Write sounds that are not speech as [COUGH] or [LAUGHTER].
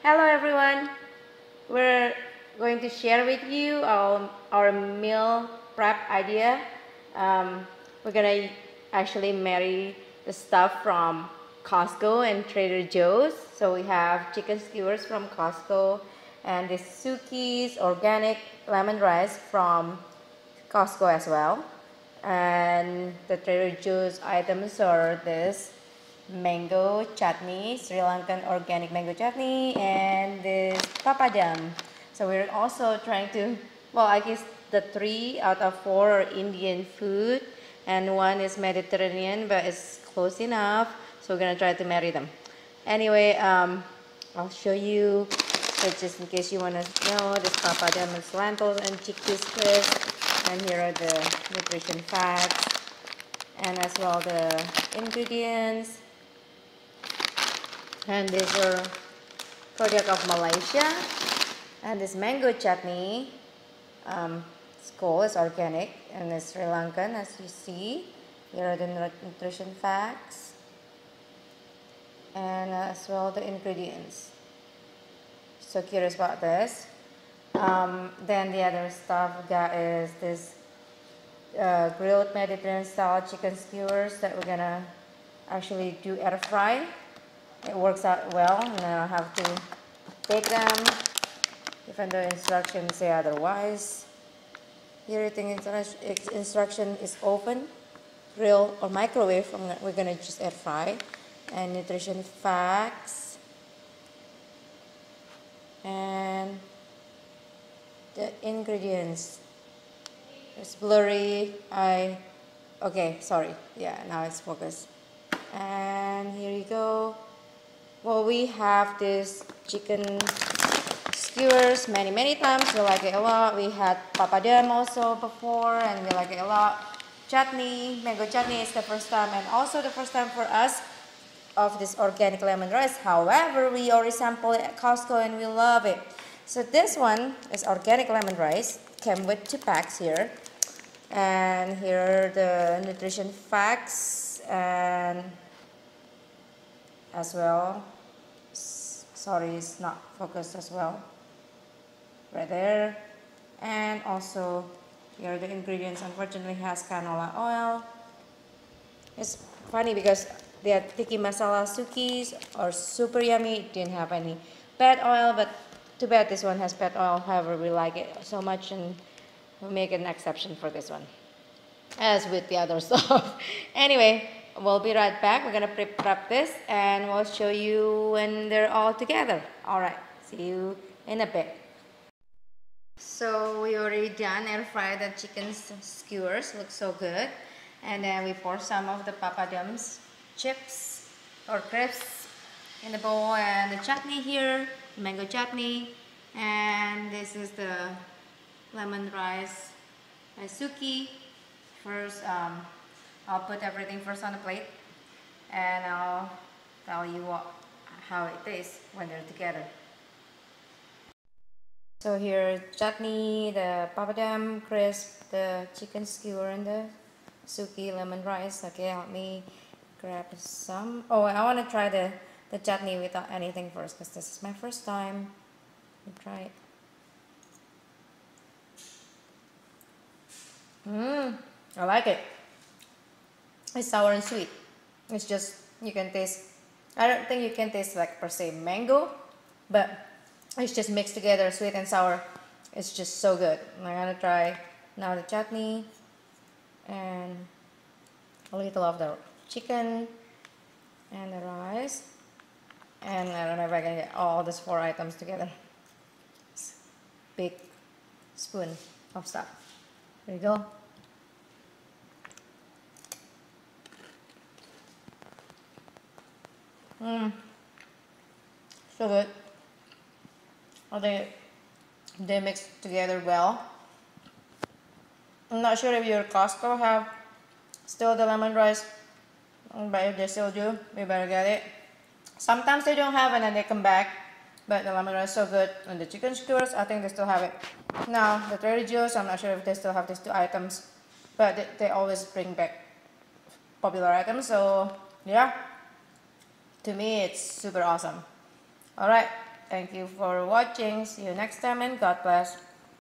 Hello everyone. We're going to share with you our, our meal prep idea. Um, we're gonna actually marry the stuff from Costco and Trader Joe's. So we have chicken skewers from Costco and the Sukhi's organic lemon rice from Costco as well. And the Trader Joe's items are this mango chutney, Sri Lankan organic mango chutney, and this papadum. So we're also trying to, well, I guess the three out of four are Indian food, and one is Mediterranean, but it's close enough. So we're gonna try to marry them. Anyway, um, I'll show you, so just in case you wanna know, this papadum is lentils and chickpeas crisp, and here are the nutrition facts, and as well the ingredients and these are product of Malaysia. And this mango chutney um, it's called it's organic and it's Sri Lankan as you see. Here are the nutrition facts. And as well the ingredients. So curious about this. Um, then the other stuff we got is this uh, grilled Mediterranean style chicken skewers that we're gonna actually do air fry it works out well and I don't have to take them even though instructions say otherwise. Here eating instruction is open, grill or microwave. we're gonna just air fry and nutrition facts and the ingredients. It's blurry. I okay, sorry. Yeah, now it's focused. And here you go. Well, we have this chicken skewers many, many times. We like it a lot. We had papadum also before and we like it a lot. Chutney, mango chutney is the first time and also the first time for us of this organic lemon rice. However, we already sampled it at Costco and we love it. So this one is organic lemon rice. Came with two packs here. And here are the nutrition facts and as well sorry it's not focused as well. Right there. And also here are the ingredients unfortunately has canola oil. It's funny because the tikka masala Sukhis are super yummy. Didn't have any bad oil but too bad this one has bad oil. However we like it so much and we'll make an exception for this one as with the other [LAUGHS] stuff. Anyway We'll be right back. We're going to prep this and we'll show you when they're all together. All right, see you in a bit. So we already done air fry the chicken skewers. Looks so good. And then we pour some of the papadums chips or crisps in the bowl and the chutney here, mango chutney. And this is the lemon rice Sukhi. First, um, I'll put everything first on the plate and I'll tell you what, how it tastes when they're together. So here chutney, the papadum crisp, the chicken skewer and the Sukhi lemon rice. Okay, help me grab some. Oh, I want to try the, the chutney without anything first because this is my first time. Let try it. Mmm, I like it. It's sour and sweet. It's just, you can taste, I don't think you can taste like per se mango, but it's just mixed together, sweet and sour. It's just so good. I'm gonna try now the chutney and a little of the chicken and the rice. And I don't know if I can get all these four items together. Big spoon of stuff. There you go. Mmm. So good. I think they mix together well. I'm not sure if your Costco have still the lemon rice, but if they still do, we better get it. Sometimes they don't have and then they come back, but the lemon rice is so good. And the chicken skewers, I think they still have it. Now, the Trader Joe's, I'm not sure if they still have these two items, but they, they always bring back popular items, so yeah to me it's super awesome all right Thank you for watching. See you next time and God bless.